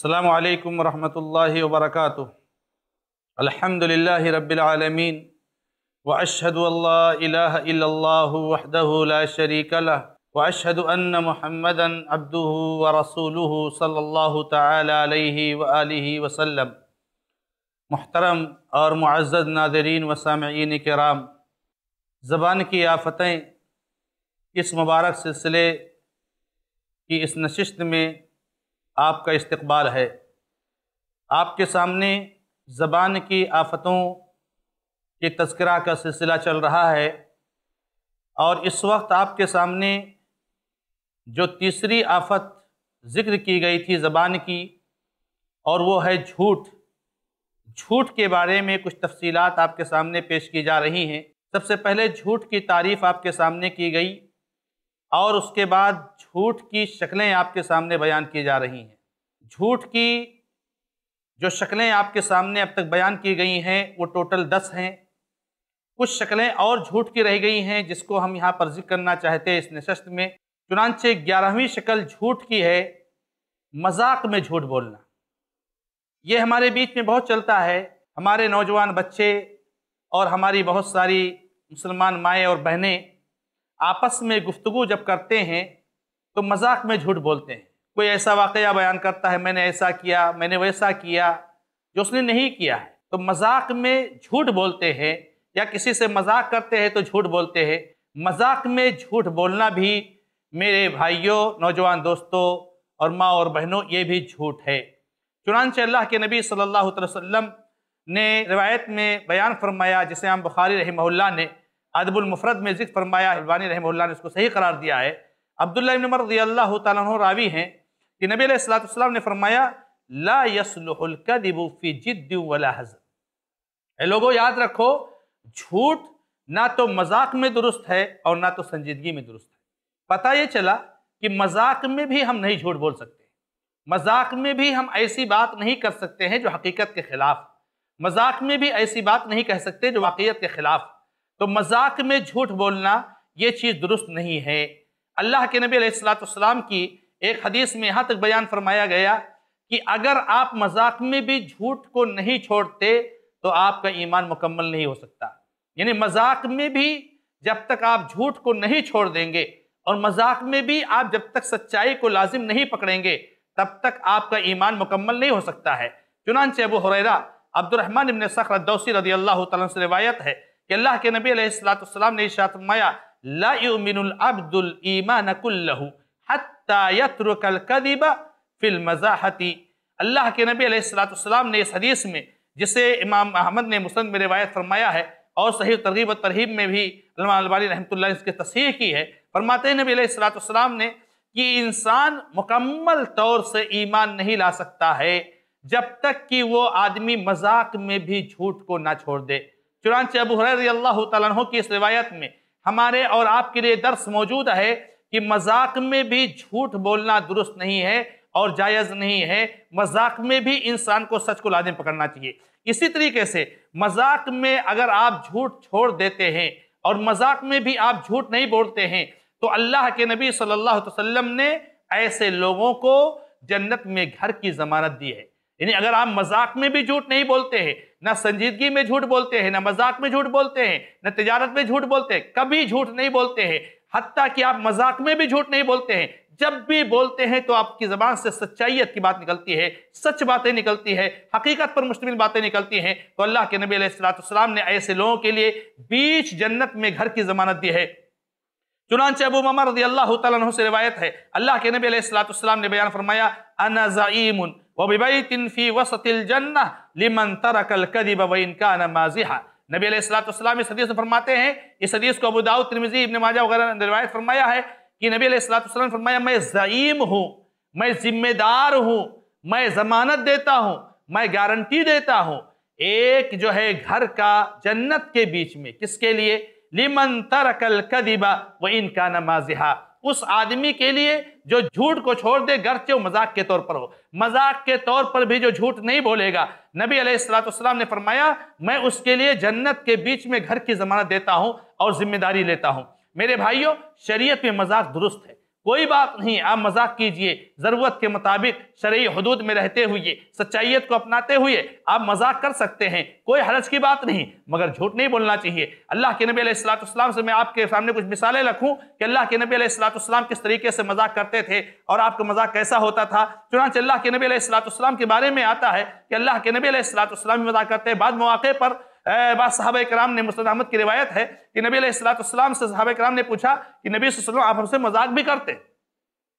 السلام علیکم ورحمۃ اللہ وبرکاتہ۔ الحمد للہ رب العالمین واشهد اللہ الہ الا اللہ وحدہ لا شریک لہ واشهد ان محمدا عبدہ ورسولہ صلی اللہ تعالی علیہ وآلہ وسلم۔ محترم اور معزز ناظرین و سامعین کرام، زبان کی آفتیں اس مبارک سلسلے کی اس نشست میں آپ کا استقبال ہے۔ آپ کے سامنے زبان کی آفتوں کے تذکرہ کا سلسلہ چل رہا ہے۔ اور اس وقت آپ کے سامنے جو تیسری آفت ذکر کی گئی تھی زبان کی، اور وہ ہے جھوٹ۔ جھوٹ کے بارے میں کچھ تفصیلات آپ کے سامنے پیش کی جا رہی ہیں۔ سب سے پہلے جھوٹ کی تعریف آپ کے سامنے کی گئی۔ اور اس کے بعد جھوٹ کی شکلیں آپ کے سامنے بیان کی جا رہی ہیں۔ جھوٹ کی جو شکلیں آپ کے سامنے اب تک بیان کی گئی ہیں، وہ ٹوٹل دس ہیں۔ کچھ شکلیں اور جھوٹ کی رہ گئی ہیں جس کو ہم یہاں پر ذکر کرنا چاہتے ہیں اس نشست میں۔ چنانچہ گیارہویں شکل جھوٹ کی ہے، مذاق میں جھوٹ بولنا۔ یہ ہمارے بیچ میں بہت چلتا ہے۔ ہمارے نوجوان بچے اور ہماری بہت ساری مسلمان مائیں اور بہنیں آپس میں گفتگو جب کرتے ہیں تو مذاق میں جھوٹ بولتے ہیں۔ کوئی ایسا واقعہ بیان کرتا ہے، میں نے ایسا کیا، میں نے ویسا کیا، جو اس نے نہیں کیا ہے۔ تو مذاق میں جھوٹ بولتے ہیں یا کسی سے مذاق کرتے ہیں تو جھوٹ بولتے ہیں۔ مذاق میں جھوٹ بولنا بھی میرے بھائیوں، نوجوان دوستوں اور ماں اور بہنوں، یہ بھی جھوٹ ہے۔ چنانچہ اللہ کے نبی صلی اللہ علیہ وسلم نے روایت میں بیان فرمایا، جسے ہم بخاری رحمہ اللہ نے ادب المفرد میں ذکر فرمایا البانی رحمہ اللہ نے اس کو صحیح قرار دیا ہے۔ عبداللہ ابن عمر رضی اللہ تعالیٰ عنہ راوی ہیں کہ نبی علیہ السلام نے فرمایا، لا يصلح الكذب في جد ولا حزن۔ اے لوگوں یاد رکھو، جھوٹ نہ تو مذاق میں درست ہے اور نہ تو سنجیدگی میں درست ہے۔ پتہ یہ چلا کہ مذاق میں بھی ہم نہیں جھوٹ بول سکتے۔ مذاق میں بھی ہم ایسی بات نہیں کر سکتے ہیں جو حقیقت کے خلاف۔ مذاق میں بھی ایسی بات نہیں کہہ سکتے جو واقعیت کے خلاف۔ تو مذاق میں جھوٹ بولنا یہ چیز درست نہیں ہے۔ اللہ کے نبی علیہ السلام کی ایک حدیث میں یہاں تک بیان فرمایا گیا کہ اگر آپ مذاق میں بھی جھوٹ کو نہیں چھوڑتے تو آپ کا ایمان مکمل نہیں ہو سکتا۔ یعنی مذاق میں بھی جب تک آپ جھوٹ کو نہیں چھوڑ دیں گے اور مذاق میں بھی آپ جب تک سچائی کو لازم نہیں پکڑیں گے تب تک آپ کا ایمان مکمل نہیں ہو سکتا ہے۔ چنانچہ ابو حریرہ عبد الرحمن ابن سخر الدوسی رضی اللہ تعالیٰ سے روایت ہے کہ اللہ کے نبی علیہ السلام نے ارشاد فرمایا، لا يؤمن العبد الایمان كله حتى يترك الكذب في المزاحة اللہ کے نبی علیہ السلام نے اس حدیث میں، جسے امام احمد نے مسند میں روایت فرمایا ہے، اور صحیح ترغیب و ترہیب میں بھی علامہ البانی رحمۃ اللہ اس کی تصحیح کی ہے، فرماتے ہیں نبی علیہ السلام نے کہ انسان مکمل طور سے ایمان نہیں لا سکتا ہے، جب تک کہ وہ آدمی مذاق میں بھی جھوٹ کو نہ چھوڑ دے۔ چنانچہ ابو حریر رضی اللہ تعالیٰ عنہ کی اس روایت میں ہمارے اور آپ کے لیے درس موجود ہے کہ مذاق میں بھی جھوٹ بولنا درست نہیں ہے اور جائز نہیں ہے۔ مذاق میں بھی انسان کو سچ کو لازم پکڑنا چاہیے۔ اسی طریقے سے مذاق میں اگر آپ جھوٹ چھوڑ دیتے ہیں اور مذاق میں بھی آپ جھوٹ نہیں بولتے ہیں تو اللہ کے نبی صلی اللہ علیہ وسلم نے ایسے لوگوں کو جنت میں گھر کی ضمانت دی ہے۔ یعنی اگر آپ مذاق میں بھی جھوٹ نہیں بولتے ہیں نہ سنجیدگی میں جھوٹ بولتے ہیں، نہ مذاق میں جھوٹ بولتے ہیں، نہ تجارت میں جھوٹ بولتے ہیں، کبھی جھوٹ نہیں بولتے ہیں۔ حتیٰ کہ آپ مذاق میں بھی جھوٹ نہیں بولتے ہیں۔ جب بھی بولتے ہیں تو آپ کی زبان سے سچائیت کی بات نکلتی ہے، سچ باتیں نکلتی ہے حقیقت پر مشتمل باتیں نکلتی ہیں۔ تو اللہ کے نبی علیہ السلام نے ایسے لوگوں کے لیے بیچ جنت میں گھر کی ضمانت دی ہے۔ چنانچہ ابو ممر رضی اللہ تعالیٰ عنہ سے روایت ہے، اللہ کے نبی علیہ السلام نے بیان فرمایا، انا زعیم وببیت فی وسط الجنہ لمن ترک الكذب وان کان مازحا نبی علیہ السلام اس حدیث میں فرماتے ہیں، اس حدیث کو ابو داؤد، ترمذی، ابن ماجہ وغیرہ نے روایت فرمایا ہے کہ نبی علیہ السلام نے فرمایا، میں زعیم ہوں، میں ذمہ دار ہوں، میں ضمانت دیتا ہوں، میں گارنٹی دیتا ہوں۔ ایک جو ہے گھر کا جنت کے بیچ میں، کس کے لیے؟ لمن ترک الكذب وان کان مازحا۔ اس آدمی کے لیے جو جھوٹ کو چھوڑ دے، گرچہ وہ مذاق کے طور پر ہو۔ مذاق کے طور پر بھی جو جھوٹ نہیں بولے گا۔ نبی علیہ السلام نے فرمایا، میں اس کے لیے جنت کے بیچ میں گھر کی ضمانت دیتا ہوں اور ذمہ داری لیتا ہوں۔ میرے بھائیوں شریعت میں مذاق درست ہے۔ کوئی بات نہیں، آپ مذاق کیجیے۔ ضرورت کے مطابق شرعی حدود میں رہتے ہوئے سچائیت کو اپناتے ہوئے آپ مذاق کر سکتے ہیں، کوئی حرج کی بات نہیں، مگر جھوٹ نہیں بولنا چاہیے۔ اللہ کے نبی علیہ السلام سے میں آپ کے سامنے کچھ مثالیں رکھوں کہ اللہ کے نبی علیہ السلام کس طریقے سے مذاق کرتے تھے اور آپ کا مذاق کیسا ہوتا تھا۔ چنانچہ اللہ کے نبی علیہ السلام کے بارے میں آتا ہے کہ اللہ کے نبی علیہ السلام مذاق کرتے ہیں۔ بعد مواقع پر بعض صحابہ کرام نے مسلم احمد کی روایت ہے کہ نبی علیہ السلام سے صحابہ کرام نے پوچھا کہ نبی صلی اللہ علیہ وسلم آپ ہم سے مذاق بھی کرتے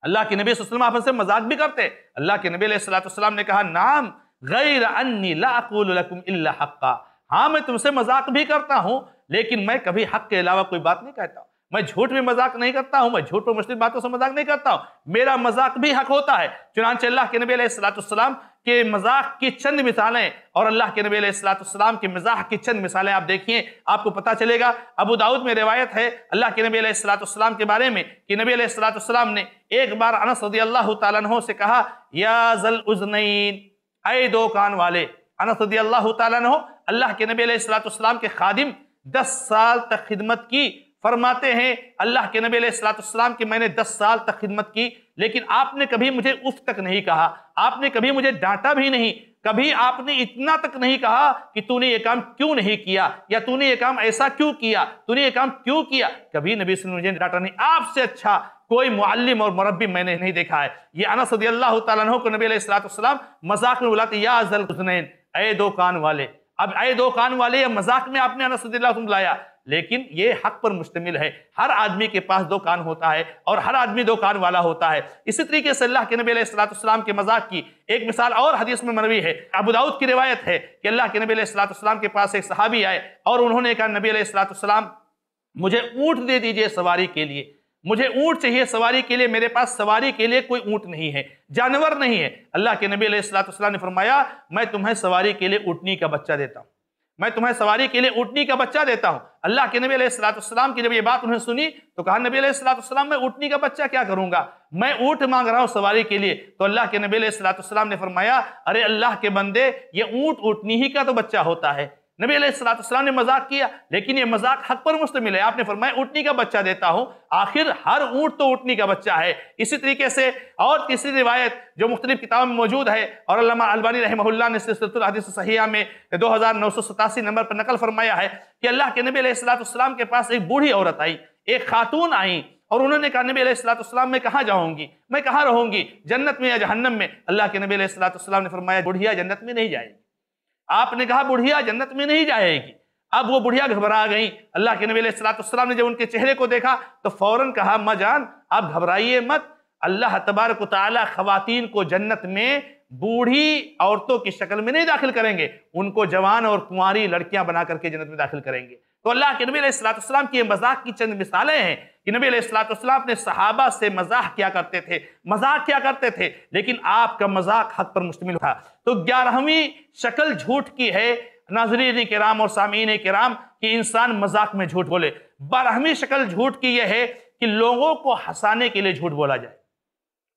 اللہ کے نبی صلی اللہ علیہ وسلم آپ ہم سے مذاق بھی کرتے اللہ کے نبی علیہ السلام نے کہا نام غیر انی لا اقول لکم الا حقا۔ ہاں میں تم سے مذاق بھی کرتا ہوں، لیکن میں کبھی حق کے علاوہ کوئی بات نہیں کہتا۔ ہوں میں جھوٹ میں مذاق نہیں کرتا ہوں، میں جھوٹ پر مشکل باتوں سے مذاق نہیں کرتا ہوں۔ میرا مذاق بھی حق ہوتا ہے۔ چنانچہ اللہ کے نبی علیہ السلام کے مذاق کی چند مثالیں اور اللہ کے نبی علیہ السلام کے مزاح کی چند مثالیں آپ دیکھیں آپ کو پتا چلے گا۔ ابو داود میں روایت ہے اللہ کے نبی علیہ السلام کے بارے میں کہ نبی علیہ السلام نے ایک بار انس رضی اللہ تعالیٰ عنہ سے کہا، یا ذل اذنین اے دو کان والے۔ انس رضی اللہ تعالیٰ عنہ اللہ کے نبی علیہ السلام کے خادم دس سال تک خدمت کی۔ فرماتے ہیں، اللہ کے نبی علیہ السلام کہ میں نے دس سال تک خدمت کی، لیکن آپ نے کبھی مجھے اف تک نہیں کہا، آپ نے کبھی مجھے ڈانٹا بھی نہیں، کبھی آپ نے اتنا تک نہیں کہا کہ تو نے یہ کام کیوں نہیں کیا، یا تو نے یہ کام ایسا کیوں کیا، تو نے یہ کام کیوں کیا؟ کبھی نبی صلی اللہ علیہ وسلم مجھے ڈانٹا نہیں، آپ سے اچھا کوئی معلم اور مربی میں نے نہیں دیکھا ہے۔ یہ انس رضی اللہ تعالیٰ عنہ کو نبی علیہ السلام مذاق میں بلاتے، یا ذل حسنین اے دو کان والے۔ اب اے دو کان والے یا مذاق میں آپ نے انس رضی اللہ بلایا لیکن یہ حق پر مشتمل ہے۔ ہر آدمی کے پاس دو کان ہوتا ہے اور ہر آدمی دو کان والا ہوتا ہے۔ اسی طریقے سے اللہ کے نبی علیہ السلام کے مذاق کی ایک مثال اور حدیث میں مروی ہے۔ ابوداؤد کی روایت ہے کہ اللہ کے نبی علیہ السلام کے پاس ایک صحابی آئے اور انہوں نے کہا، نبی علیہ السلام مجھے اونٹ دے دیجیے سواری کے لیے۔ مجھے اونٹ چاہیے سواری کے لیے، میرے پاس سواری کے لیے کوئی اونٹ نہیں ہے، جانور نہیں ہے۔ اللہ کے نبی علیہ السلام نے فرمایا، میں تمہیں سواری کے لیے اونٹنی کا بچہ دیتا ہوں۔ میں تمہیں سواری کے لیے اٹھنی کا بچہ دیتا ہوں۔ اللہ کے نبی علیہ السلام کی جب یہ بات انہیں سنی تو کہا، نبی علیہ السلام میں اٹھنی کا بچہ کیا کروں گا؟ میں اونٹ مانگ رہا ہوں سواری کے لیے۔ تو اللہ کے نبی علیہ السلام نے فرمایا، ارے اللہ کے بندے، یہ اونٹ اٹھنی ہی کا تو بچہ ہوتا ہے۔ نبی علیہ السلام نے مذاق کیا، لیکن یہ مذاق حق پر مستمل ہے آپ نے فرمایا اٹھنی کا بچہ دیتا ہوں۔ آخر ہر اونٹ تو اٹھنی کا بچہ ہے۔ اسی طریقے سے اور تیسری روایت جو مختلف کتابوں میں موجود ہے، اور علامہ البانی رحمہ اللہ نے سلسلۃ الحدیث صحیحہ میں دو ہزار نو سو ستاسی نمبر پر نقل فرمایا ہے کہ اللہ کے نبی علیہ السلام کے پاس ایک بوڑھی عورت آئی، ایک خاتون آئیں اور انہوں نے کہا، نبی علیہ السلام میں کہاں جاؤں گی؟ میں کہاں رہوں گی؟ جنت میں یا جہنم میں؟ اللہ کے نبی علیہ السلام نے فرمایا بڑھیا جنت میں نہیں جائے گی۔ آپ نے کہا بڑھیا جنت میں نہیں جائے گی۔ اب وہ بڑھیا گھبرا گئیں۔ اللہ کے نبی علیہ السلام نے جب ان کے چہرے کو دیکھا تو فوراً کہا، ماں جان، آپ گھبرائیے مت۔ اللہ تبارک و تعالی خواتین کو جنت میں بوڑھی عورتوں کی شکل میں نہیں داخل کریں گے۔ ان کو جوان اور کنواری لڑکیاں بنا کر کے جنت میں داخل کریں گے۔ تو اللہ کے نبی علیہ السلام کی یہ مذاق کی چند مثالیں ہیں کہ نبی علیہ السلام اپنے صحابہ سے مذاق کیا کرتے تھے، مذاق کیا کرتے تھے، لیکن آپ کا مذاق حق پر مشتمل تھا۔ تو گیارہویں شکل جھوٹ کی ہے، ناظرین کرام اور سامعین کرام، کہ انسان مذاق میں جھوٹ بولے۔ بارہویں شکل جھوٹ کی یہ ہے کہ لوگوں کو ہسانے کے لیے جھوٹ بولا جائے۔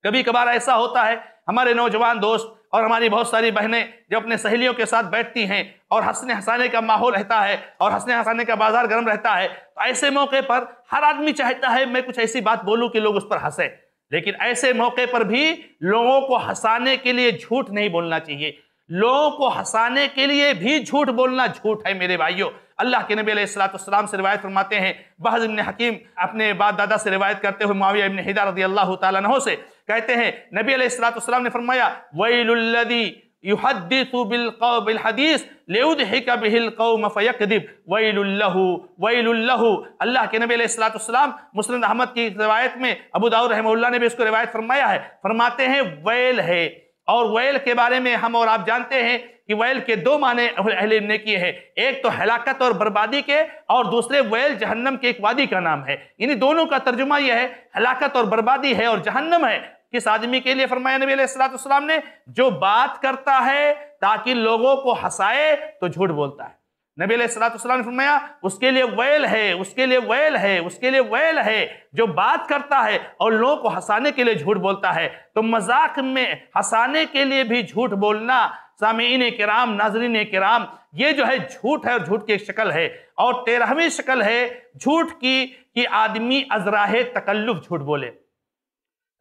کبھی کبھار ایسا ہوتا ہے، ہمارے نوجوان دوست اور ہماری بہت ساری بہنیں جو اپنے سہیلیوں کے ساتھ بیٹھتی ہیں اور ہنسنے ہنسانے کا ماحول رہتا ہے اور ہنسنے ہنسانے کا بازار گرم رہتا ہے، تو ایسے موقع پر ہر آدمی چاہتا ہے میں کچھ ایسی بات بولوں کہ لوگ اس پر ہنسیں۔ لیکن ایسے موقع پر بھی لوگوں کو ہنسانے کے لیے جھوٹ نہیں بولنا چاہیے۔ لوگوں کو ہنسانے کے لیے بھی جھوٹ بولنا جھوٹ ہے میرے بھائیوں۔ اللہ کے نبی علیہ السلام سے روایت فرماتے ہیں بحض ابن حکیم اپنے بعد دادا سے روایت کرتے ہوئے معاویہ ابن حیدہ رضی اللہ تعالیٰ عنہ سے کہتے ہیں، نبی علیہ السلام نے فرمایا وَيْلُ الَّذِي يحدث بالقوم بالحدیث ليضحك به القوم فيكذب ويل له ويل له اللہ کے نبی علیہ السلام مسلم احمد کی روایت میں ابو داؤد رحمہ اللہ نے بھی اس کو روایت فرمایا ہے، فرماتے ہیں، ویل ہے۔ اور ویل کے بارے میں ہم اور آپ جانتے ہیں کہ ویل کے دو معنی اہل علم نے کیے ہیں۔ ایک تو ہلاکت اور بربادی کے، اور دوسرے ویل جہنم کے ایک وادی کا نام ہے۔ یعنی دونوں کا ترجمہ یہ ہے، ہلاکت اور بربادی ہے اور جہنم ہے۔ کس آدمی کے لیے فرمایا نبی علیہ السلام نے؟ جو بات کرتا ہے تاکہ لوگوں کو ہسائے تو جھوٹ بولتا ہے۔ نبی علیہ السلام نے فرمایا، اس کے لیے ویل ہے، اس کے لیے ویل ہے، اس کے لیے ویل ہے۔ جو بات کرتا ہے اور لوگوں کو ہسانے کے لیے جھوٹ بولتا ہے، تو مذاق میں ہسانے کے لیے بھی جھوٹ بولنا سامعین کرام، ناظرین کرام، یہ جو ہے جھوٹ ہے اور جھوٹ کی ایک شکل ہے۔ اور تیرہویں شکل ہے جھوٹ کی کہ آدمی ازراہ تکلف جھوٹ بولے۔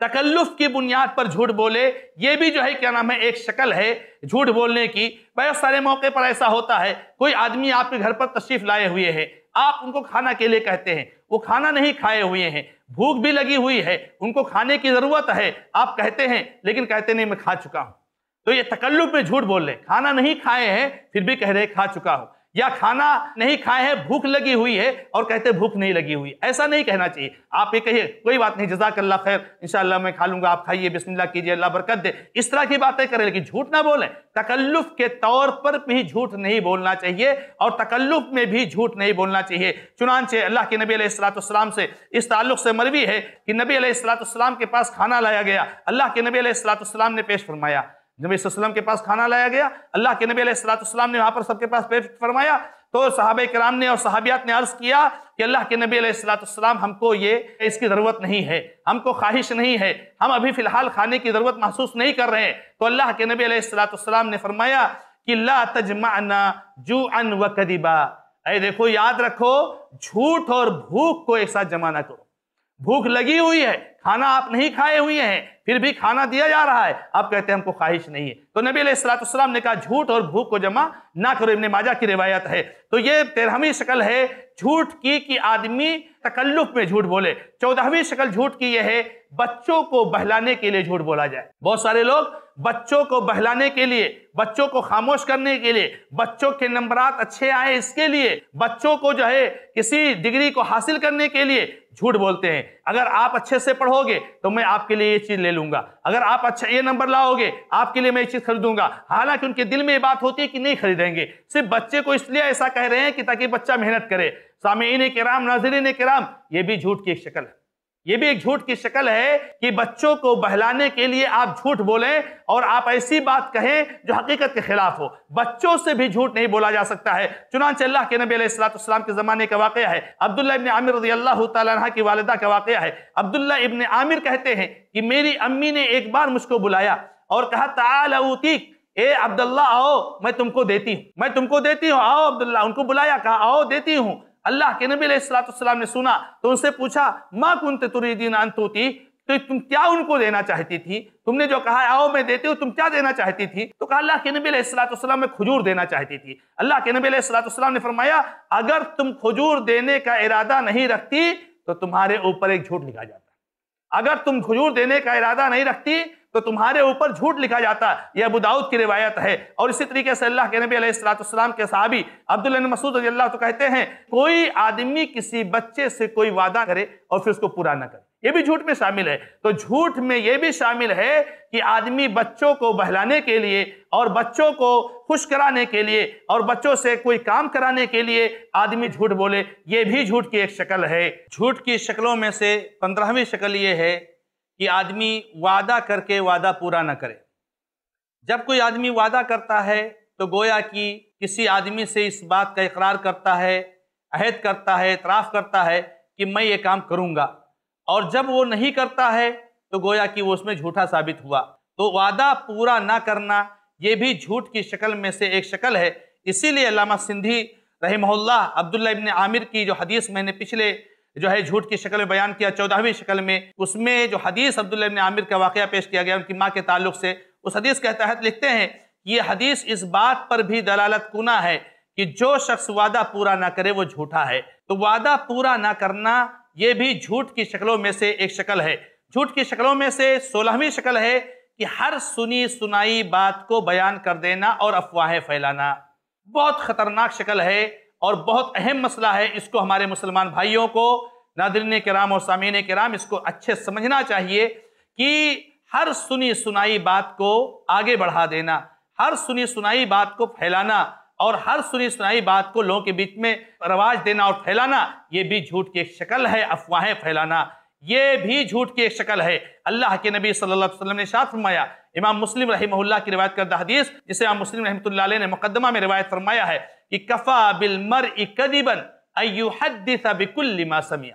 تکلف کی بنیاد پر جھوٹ بولے، یہ بھی جو ہے، کیا نام ہے، ایک شکل ہے جھوٹ بولنے کی۔ بہت سارے موقع پر ایسا ہوتا ہے، کوئی آدمی آپ کے گھر پر تشریف لائے ہوئے ہے آپ ان کو کھانا کے لیے کہتے ہیں، وہ کھانا نہیں کھائے ہوئے ہیں، بھوک بھی لگی ہوئی ہے، ان کو کھانے کی ضرورت ہے، آپ کہتے ہیں، لیکن کہتے نہیں، میں کھا چکا ہوں۔ تو یہ تکلف میں جھوٹ بول رہے کھانا نہیں کھائے ہیں، پھر بھی کہہ رہے، کھا چکا ہوں۔ یا کھانا نہیں کھائے ہیں، بھوک لگی ہوئی ہے اور کہتے بھوک نہیں لگی ہوئی۔ ایسا نہیں کہنا چاہیے۔ آپ یہ کہیے، کوئی بات نہیں، جزاک اللہ خیر، انشاءاللہ میں کھا لوں گا، آپ کھائیے، بسم اللہ کیجیے اللہ برکت دے۔ اس طرح کی باتیں کریں، لیکن جھوٹ نہ بولیں۔ تکلف کے طور پر بھی جھوٹ نہیں بولنا چاہیے اور تکلف میں بھی جھوٹ نہیں بولنا چاہیے۔ چنانچہ اللہ کے نبی علیہ السلاۃ السلام سے اس تعلق سے مروی ہے کہ نبی علیہ السلاۃ السلام کے پاس کھانا لایا گیا۔ اللہ کے نبی علیہ السلاۃ السلام نے پیش فرمایا نبی صلی اللہ علیہ وسلم کے پاس کھانا لایا گیا، اللہ کے نبی علیہ السلام نے وہاں پر سب کے پاس پیش فرمایا، تو صحابہ کرام نے اور صحابیات نے عرض کیا کہ اللہ کے نبی علیہ السلام ہم کو یہ اس کی ضرورت نہیں ہے، ہم کو خواہش نہیں ہے، ہم ابھی فی الحال کھانے کی ضرورت محسوس نہیں کر رہے ہیں۔ تو اللہ کے نبی علیہ السلام نے فرمایا کہ لا تجمعنا جوعا وکذبا۔ اے دیکھو، یاد رکھو، جھوٹ اور بھوک کو ایک ساتھ جمع نہ کرو۔ بھوک لگی ہوئی ہے، کھانا آپ نہیں کھائے ہوئے ہیں، پھر بھی کھانا دیا جا رہا ہے۔ آپ کہتے ہیں ہم کو خواہش نہیں ہے۔ تو نبی علیہ السلام نے کہا، جھوٹ اور بھوک کو جمع نہ کرو، ابن ماجہ کی روایت ہے۔ تو یہ تیرہویں شکل ہے جھوٹ کی کہ آدمی تکلف میں جھوٹ بولے۔ چودہویں شکل جھوٹ کی یہ ہے، بچوں کو بہلانے کے لیے جھوٹ بولا جائے۔ بہت سارے لوگ بچوں کو بہلانے کے لیے، بچوں کو خاموش کرنے کے لیے، بچوں کے نمبرات اچھے آئے اس کے لیے، بچوں کو جو ہے کسی ڈگری کو حاصل کرنے کے لیے جھوٹ بولتے ہیں۔ اگر آپ اچھے سے پڑھو گے تو میں آپ کے لیے یہ چیز لے لوں گا۔ اگر آپ اچھا یہ نمبر لاؤ گے، آپ کے لیے میں یہ چیز خریدوں گا۔ حالانکہ ان کے دل میں یہ بات ہوتی ہے کہ نہیں خریدیں گے۔ صرف بچے کو اس لیے ایسا کہہ رہے ہیں کہ تاکہ بچہ محنت کرے۔ سامعین کرام، ناظرین کرام، یہ بھی جھوٹ کی ایک شکل ہے۔ یہ بھی ایک جھوٹ کی شکل ہے کہ بچوں کو بہلانے کے لیے آپ جھوٹ بولیں اور آپ ایسی بات کہیں جو حقیقت کے خلاف ہو۔ بچوں سے بھی جھوٹ نہیں بولا جا سکتا ہے۔ چنانچہ اللہ کے نبی علیہ السلام کے زمانے کا واقعہ ہے۔ عبداللہ ابن عامر رضی اللہ تعالیٰ عنہ کی والدہ کا واقعہ ہے۔ عبداللہ ابن عامر کہتے ہیں کہ میری امی نے ایک بار مجھ کو بلایا اور کہا، تعال اوتیک۔ اے عبداللہ، آؤ، میں تم کو دیتی ہوں۔ میں تم کو دیتی ہوں۔ آؤ عبداللہ، ان کو بلایا، کہا، آؤ، دیتی ہوں۔ اللہ کے نبی علیہ السلام نے سنا تو ان سے پوچھا، ما کنت تریدین ان توتی؟ تو تم کیا ان کو دینا چاہتی تھی؟ تم نے جو کہا، آؤ میں دیتی ہوں، تم کیا دینا چاہتی تھی؟ تو کہا، اللہ کے نبی علیہ السلام میں کھجور دینا چاہتی تھی۔ اللہ کے نبی علیہ السلام نے فرمایا، اگر تم کھجور دینے کا ارادہ نہیں رکھتی، تو تمہارے اوپر ایک جھوٹ لکھا جاتا۔ اگر تم کھجور دینے کا ارادہ نہیں رکھتی تو تمہارے اوپر جھوٹ لکھا جاتا یہ ابو داؤد کی روایت ہے۔ اور اسی طریقے سے اللہ کے نبی علیہ السلام کے صحابی عبداللہ مسعود رضی اللہ تو کہتے ہیں، کوئی آدمی کسی بچے سے کوئی وعدہ کرے اور پھر اس کو پورا نہ کرے۔ یہ بھی جھوٹ میں شامل ہے۔ تو جھوٹ میں یہ بھی شامل ہے کہ آدمی بچوں کو بہلانے کے لیے اور بچوں کو خوش کرانے کے لیے اور بچوں سے کوئی کام کرانے کے لیے آدمی جھوٹ بولے۔ یہ بھی جھوٹ کی ایک شکل ہے۔ جھوٹ کی شکلوں میں سے پندرہویں شکل یہ ہے کہ آدمی وعدہ کر کے وعدہ پورا نہ کرے۔ جب کوئی آدمی وعدہ کرتا ہے تو گویا کہ کسی آدمی سے اس بات کا اقرار کرتا ہے، عہد کرتا ہے، اعتراف کرتا ہے کہ میں یہ کام کروں گا۔ اور جب وہ نہیں کرتا ہے تو گویا کہ وہ اس میں جھوٹا ثابت ہوا۔ تو وعدہ پورا نہ کرنا یہ بھی جھوٹ کی شکل میں سے ایک شکل ہے۔ اسی لیے علامہ سندھی رحمہ اللہ عبداللہ ابن عامر کی جو حدیث میں نے پچھلے جو ہے جھوٹ کی شکل میں بیان کیا، چودہویں شکل میں اس میں جو حدیث عبداللہ ابن عامر کا واقعہ پیش کیا گیا، ان کی ماں کے تعلق سے اس حدیث کے تحت لکھتے ہیں، یہ حدیث اس بات پر بھی دلالت کنا ہے کہ جو شخص وعدہ پورا نہ کرے وہ جھوٹا ہے۔ تو وعدہ پورا نہ کرنا یہ بھی جھوٹ کی شکلوں میں سے ایک شکل ہے۔ جھوٹ کی شکلوں میں سے سولہویں شکل ہے کہ ہر سنی سنائی بات کو بیان کر دینا اور افواہیں پھیلانا۔ بہت خطرناک شکل ہے۔ اور بہت اہم مسئلہ ہے، اس کو ہمارے مسلمان بھائیوں کو، ناظرین کرام اور سامعین کرام، اس کو اچھے سمجھنا چاہیے کہ ہر سنی سنائی بات کو آگے بڑھا دینا، ہر سنی سنائی بات کو پھیلانا اور ہر سنی سنائی بات کو لوگوں کے بیچ میں رواج دینا اور پھیلانا، یہ بھی جھوٹ کی ایک شکل ہے، افواہیں پھیلانا۔ یہ بھی جھوٹ کی ایک شکل ہے۔ اللہ کے نبی صلی اللہ علیہ وسلم نے شاعت فرمایا، امام مسلم رحمہ اللہ کی روایت کردہ حدیث، جسے امام مسلم رحمۃ اللہ علیہ نے مقدمہ میں روایت فرمایا ہے کہ کفا بالمرء کذبا ایحدث بکل ما سمع۔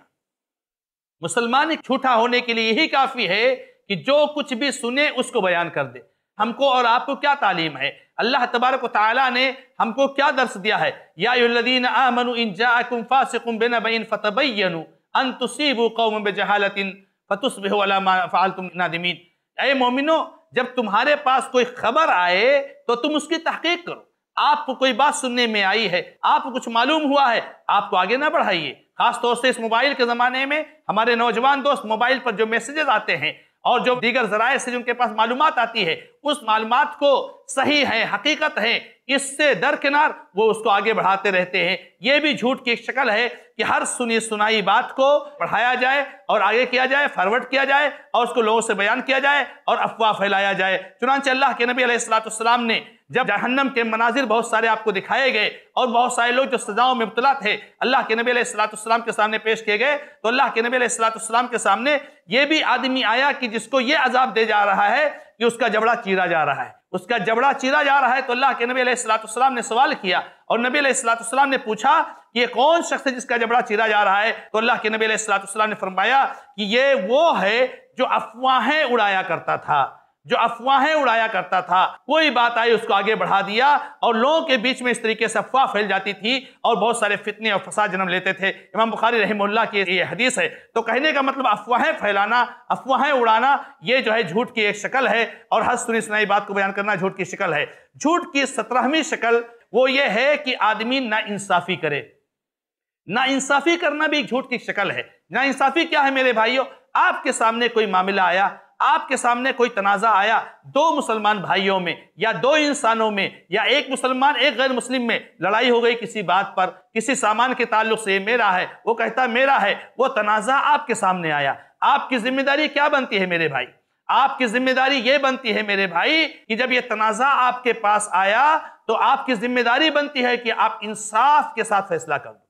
مسلمان جھوٹا ہونے کے لیے یہی کافی ہے کہ جو کچھ بھی سنے اس کو بیان کر دے۔ ہم کو اور آپ کو کیا تعلیم ہے؟ اللہ تبارک و تعالی نے ہم کو کیا درس دیا ہے؟ یا ایھا الذین آمنوا ان جاءکم فاسق بنبأ فتبینوا۔ ان تصیبوا قوم بجہالۃ فَتُصْبِحُ عَلَى مَا فَعَلْتُمْ نَادِمِينَ. اے مومنو، جب تمہارے پاس کوئی خبر آئے تو تم اس کی تحقیق کرو۔ آپ کو کوئی بات سننے میں آئی ہے، آپ کو کچھ معلوم ہوا ہے، آپ کو آگے نہ بڑھائیے۔ خاص طور سے اس موبائل کے زمانے میں ہمارے نوجوان دوست موبائل پر جو میسیجز آتے ہیں اور جو دیگر ذرائع سے جن کے پاس معلومات آتی ہے اس معلومات کو صحیح ہے، حقیقت ہے، اس سے درکنار وہ اس کو آگے بڑھاتے رہتے ہیں۔ یہ بھی جھوٹ کی ایک شکل ہے کہ ہر سنی سنائی بات کو پڑھایا جائے اور آگے کیا جائے، فارورڈ کیا جائے اور اس کو لوگوں سے بیان کیا جائے اور افواہ پھیلایا جائے۔ چنانچہ اللہ کے نبی علیہ السلام نے جب جہنم کے مناظر بہت سارے آپ کو دکھائے گئے اور بہت سارے لوگ جو سزاؤں میں مبتلا تھے اللہ کے نبی علیہ السلام کے سامنے پیش کیے گئے تو اللہ کے نبی علیہ السلام کے سامنے یہ بھی آدمی آیا کہ جس کو یہ عذاب دے جا رہا ہے کہ اس کا جبڑا چیرا جا رہا ہے۔ اس کا جبڑا چیرا جا رہا ہے تو اللہ کے نبی علیہ السلام نے سوال کیا اور نبی علیہ السلام نے پوچھا کہ یہ کون شخص ہے جس کا جبڑا چیرا جا رہا ہے؟ تو اللہ کے نبی علیہ السلام نے فرمایا کہ یہ وہ ہے جو افواہیں اڑایا کرتا تھا۔ جو افواہیں اڑایا کرتا تھا۔ کوئی بات آئی، اس کو آگے بڑھا دیا اور لوگوں کے بیچ میں اس طریقے سے افواہ پھیل جاتی تھی اور بہت سارے فتنے اور فساد جنم لیتے تھے۔ امام بخاری رحم اللہ کی یہ حدیث ہے۔ تو کہنے کا مطلب افواہیں پھیلانا، افواہیں اڑانا، یہ جو ہے جھوٹ کی ایک شکل ہے۔ اور ہر سنی سنائی بات کو بیان کرنا جھوٹ کی شکل ہے۔ جھوٹ کی سترہویں شکل وہ یہ ہے کہ آدمی نا انصافی کرے۔ نا انصافی کرنا بھی ایک جھوٹ کی شکل ہے۔ نا انصافی کیا ہے میرے بھائیوں آپ کے سامنے کوئی معاملہ آیا آپ کے سامنے کوئی تنازع آیا دو مسلمان بھائیوں میں یا دو انسانوں میں یا ایک مسلمان ایک غیر مسلم میں لڑائی ہو گئی کسی بات پر، کسی سامان کے تعلق سے، یہ میرا ہے، وہ کہتا میرا ہے، وہ تنازع آپ کے سامنے آیا۔ آپ کی ذمہ داری کیا بنتی ہے میرے بھائی؟ آپ کی ذمہ داری یہ بنتی ہے میرے بھائی کہ جب یہ تنازع آپ کے پاس آیا تو آپ کی ذمہ داری بنتی ہے کہ آپ انصاف کے ساتھ فیصلہ کر دو۔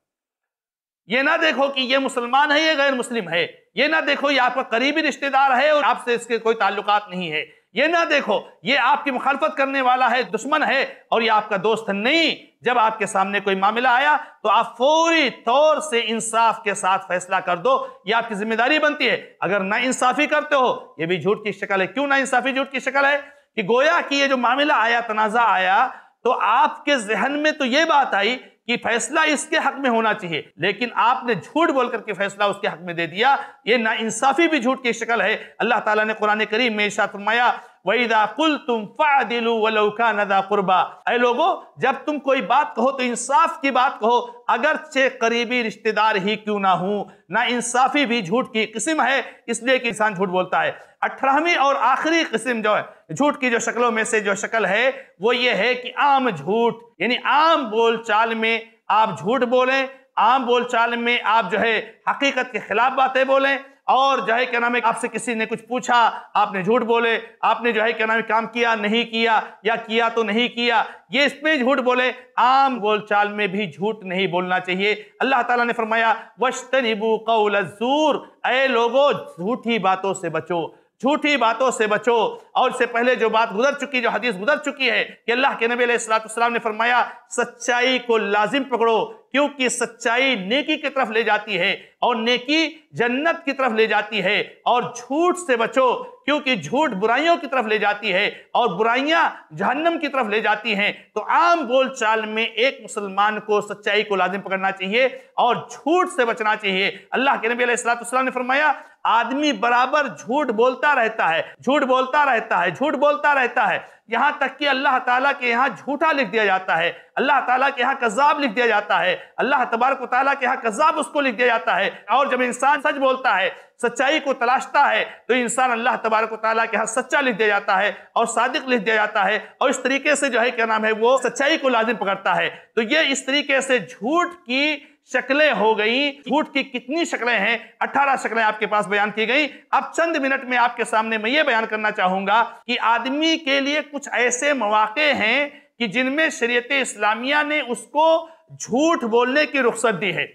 یہ نہ دیکھو کہ یہ مسلمان ہے یہ غیر مسلم ہے۔ یہ نہ دیکھو یہ آپ کا قریبی رشتہ دار ہے اور آپ سے اس کے کوئی تعلقات نہیں ہے۔ یہ نہ دیکھو یہ آپ کی مخالفت کرنے والا ہے، دشمن ہے اور یہ آپ کا دوست نہیں۔ جب آپ کے سامنے کوئی معاملہ آیا تو آپ فوری طور سے انصاف کے ساتھ فیصلہ کر دو، یہ آپ کی ذمہ داری بنتی ہے۔ اگر نہ انصافی کرتے ہو، یہ بھی جھوٹ کی شکل ہے۔ کیوں نہ انصافی جھوٹ کی شکل ہے؟ کہ گویا کہ یہ جو معاملہ آیا تنازع آیا تو آپ کے ذہن میں تو یہ بات آئی کہ فیصلہ اس کے حق میں ہونا چاہیے۔ لیکن آپ نے جھوٹ بول کر کے فیصلہ اس کے حق میں دے دیا۔ یہ نا انصافی بھی جھوٹ کی شکل ہے۔ اللہ تعالیٰ نے قرآن کریم میں ارشاد فرمایا، وَإِذَا قُلْتُمْ فَعْدِلُوا وَلَوْ كَانَ ذَا قُرْبَا اے لوگو، جب تم کوئی بات کہو تو انصاف کی بات کہو۔ اگرچہ قریبی رشتہ دار ہی کیوں نہ ہوں نا انصافی بھی جھوٹ کی قسم ہے، اس لیے کہ انسان جھوٹ بولتا ہے۔ اٹھرہویں اور آخری قسم جو ہے جھوٹ کی جو شکلوں میں سے جو شکل ہے، وہ یہ ہے کہ عام جھوٹ یعنی عام بول چال میں آپ جھوٹ بولیں، عام بول چال میں آپ جو ہے حقیقت کے خلاف باتیں بولیں اور جو ہے کیا نام ہے، آپ سے کسی نے کچھ پوچھا، آپ نے جھوٹ بولے، آپ نے جو ہے کیا نام ہے کام کیا، نہیں کیا یا کیا تو نہیں کیا، یہ اس پہ جھوٹ بولے۔ عام بول چال میں بھی جھوٹ نہیں بولنا چاہیے۔ اللہ تعالیٰ نے فرمایا وَاشْتَنِبُوا قَوْلَ الزُّورِ۔ اے لوگو جھوٹی باتوں سے بچو۔ جھوٹی باتوں سے بچو۔ اور اس سے پہلے جو بات گزر چکی، جو حدیث گزر چکی ہے کہ اللہ کے نبی علیہ السلام نے فرمایا، سچائی کو لازم پکڑو، کیونکہ سچائی نیکی کی طرف لے جاتی ہے اور نیکی جنت کی طرف لے جاتی ہے۔ اور جھوٹ سے بچو، کیونکہ جھوٹ برائیوں کی طرف لے جاتی ہے اور برائیاں جہنم کی طرف لے جاتی ہیں۔ تو عام بول چال میں ایک مسلمان کو سچائی کو لازم پکڑنا چاہیے اور جھوٹ سے بچنا چاہیے۔ اللہ کے نبی علیہ السلام نے فرمایا آدمی برابر جھوٹ بولتا رہتا ہے، جھوٹ بولتا رہتا ہے، جھوٹ بولتا رہتا ہے۔ یہاں تک کہ اللہ تعالیٰ کے یہاں جھوٹا لکھ دیا جاتا ہے۔ اللہ تعالیٰ کے یہاں قذاب لکھ دیا جاتا ہے۔ اللہ تبارک و تعالیٰ کے یہاں قذاب اس کو لکھ دیا جاتا ہے۔ اور جب انسان سچ بولتا ہے، سچائی کو تلاشتا ہے، تو انسان اللہ تبارک و تعالیٰ کے یہاں سچا لکھ دیا جاتا ہے اور صادق لکھ دیا جاتا ہے۔ اور اس طریقے سے جو ہے، کیا نام ہے، وہ سچائی کو لازم پکڑتا ہے۔ تو یہ اس طریقے سے جھوٹ کی شکلیں ہو گئیں۔ جھوٹ کی کتنی شکلیں ہیں؟ اٹھارہ شکلیں آپ کے پاس بیان کی گئیں۔ اب چند منٹ میں آپ کے سامنے میں یہ بیان کرنا چاہوں گا کہ آدمی کے لیے کچھ ایسے مواقع ہیں کہ جن میں شریعت اسلامیہ نے اس کو جھوٹ بولنے کی رخصت دی ہے۔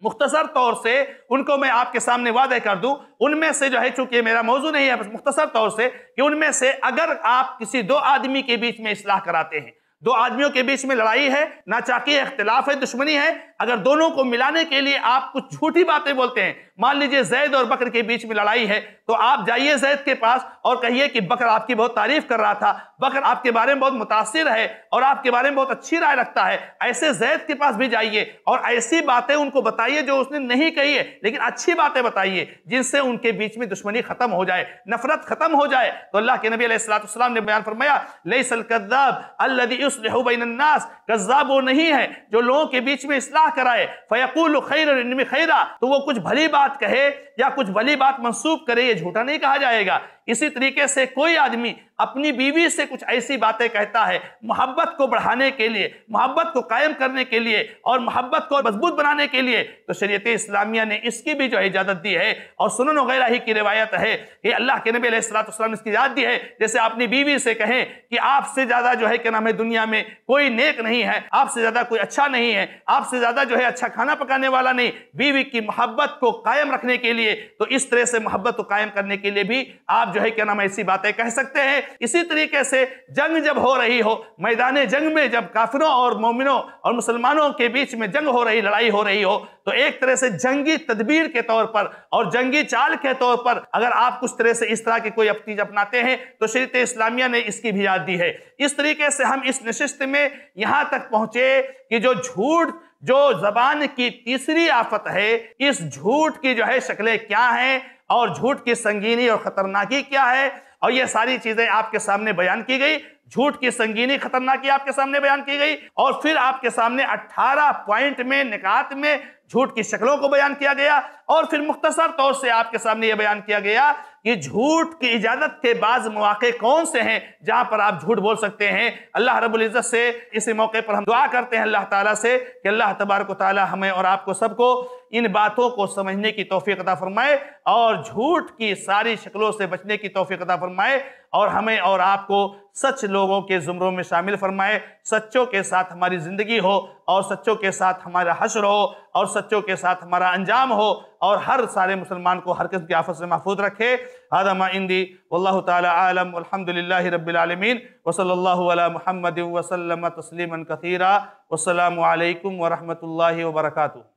مختصر طور سے ان کو میں آپ کے سامنے وعدہ کر دوں۔ ان میں سے جو ہے، چونکہ میرا موضوع نہیں ہے مختصر طور سے کہ ان میں سے اگر آپ کسی دو آدمی کے بیچ میں اصلاح کراتے ہیں، دو آدمیوں کے بیچ میں لڑائی ہے نہ چاکی اختلاف ہے، دشمنی ہے اگر دونوں کو ملانے کے لیے آپ کچھ جھوٹی باتیں بولتے ہیں، مان لیجیے زید اور بکر کے بیچ میں لڑائی ہے، تو آپ جائیے زید کے پاس اور کہیے کہ بکر آپ کی بہت تعریف کر رہا تھا، بکر آپ کے بارے میں بہت متاثر ہے اور آپ کے بارے میں بہت اچھی رائے رکھتا ہے، ایسے زید کے پاس بھی جائیے اور ایسی باتیں ان کو بتائیے جو اس نے نہیں کہی ہے، لیکن اچھی باتیں بتائیے جن سے ان کے بیچ میں دشمنی ختم ہو جائے، نفرت ختم ہو جائے۔ تو اللہ کے نبی علیہ السلام نے بیان فرمایا لیس الکذاب الذي يصلح بین الناس، کذاب وہ نہیں ہے جو لوگوں کے بیچ میں اصلاح کرائے۔ فیقول خیر خیرا۔ خیرہ تو وہ کچھ بھلی بات کہے یا کچھ بھلی بات منسوب کرے، یہ جھوٹا نہیں کہا جائے گا۔ اسی طریقے سے کوئی آدمی اپنی بیوی سے کچھ ایسی باتیں کہتا ہے محبت کو بڑھانے کے لیے، محبت کو قائم کرنے کے لیے اور محبت کو مضبوط بنانے کے لیے، تو شریعت اسلامیہ نے اس کی بھی جو اجازت دی ہے اور سنن وغیرہ ہی کی روایت ہے کہ اللہ کے نبی علیہ السلام اس کی اجازت دی ہے۔ جیسے اپنی بیوی سے کہیں کہ آپ سے زیادہ جو ہے کہ نام ہے دنیا میں کوئی نیک نہیں ہے، آپ سے زیادہ کوئی اچھا نہیں ہے، آپ سے زیادہ جو ہے اچھا کھانا پکانے والا نہیں، بیوی کی محبت کو قائم رکھنے کے لیے، تو اس طرح سے محبت کو قائم کرنے کے لیے بھی آپ جو ہے، کیا نام ایسی باتیں کہہ سکتے ہیں۔ اسی طریقے سے جنگ جب ہو رہی ہو، میدان جنگ میں جب کافروں اور مومنوں اور مسلمانوں کے بیچ میں جنگ ہو رہی، لڑائی ہو رہی ہو، تو ایک طرح سے جنگی تدبیر کے طور پر اور جنگی چال کے طور پر اگر آپ کچھ طرح سے اس طرح کی کوئی اپتیج اپناتے ہیں، تو شریعت اسلامیہ نے اس کی بھی یاد دی ہے۔ اس طریقے سے ہم اس نشست میں یہاں تک پہنچے کہ جو جھوٹ، جو زبان کی تیسری آفت ہے، اس جھوٹ کی جو ہے، شکلیں کیا ہیں؟ اور جھوٹ کی سنگینی اور خطرناکی کیا ہے؟ اور یہ ساری چیزیں آپ کے سامنے بیان کی گئی۔ جھوٹ کی سنگینی، خطرناکی آپ کے سامنے بیان کی گئی۔ اور پھر آپ کے سامنے اٹھارہ پوائنٹ میں، نکات میں جھوٹ کی شکلوں کو بیان کیا گیا۔ اور پھر مختصر طور سے آپ کے سامنے یہ بیان کیا گیا کہ جھوٹ کی اجازت کے بعض مواقع کون سے ہیں جہاں پر آپ جھوٹ بول سکتے ہیں۔ اللہ رب العزت سے اسی موقع پر ہم دعا کرتے ہیں اللہ تعالیٰ سے کہ اللہ تبارک و تعالیٰ ہمیں اور آپ کو سب کو ان باتوں کو سمجھنے کی توفیق عطا فرمائے اور جھوٹ کی ساری شکلوں سے بچنے کی توفیق عطا فرمائے اور ہمیں اور آپ کو سچ لوگوں کے زمروں میں شامل فرمائے۔ سچوں کے ساتھ ہماری زندگی ہو اور سچوں کے ساتھ ہمارا حشر ہو اور سچوں کے ساتھ ہمارا انجام ہو۔ اور ہر سارے مسلمان کو ہر قسم کی آفت سے محفوظ رکھے۔ ما اندی واللہ تعالی عالم والحمدللہ رب العالمین۔ وصلی اللہ علی محمد وسلم تسلیما کثیرا۔ والسلام علیکم ورحمۃ اللہ وبرکاتہ۔